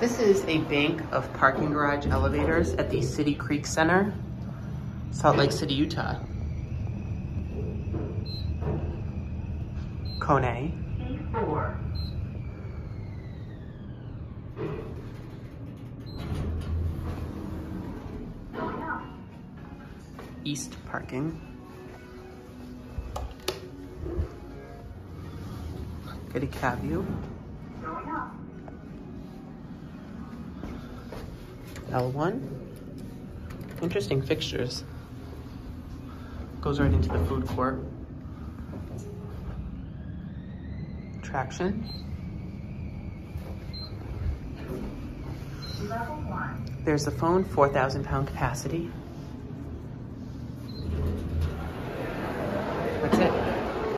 This is a bank of parking garage elevators at the City Creek Center, Salt Lake City, Utah. Kone. C4. East parking. Get a cab L1. Interesting fixtures. Goes right into the food court. Traction. There's the phone, 4,000 pound capacity. That's it.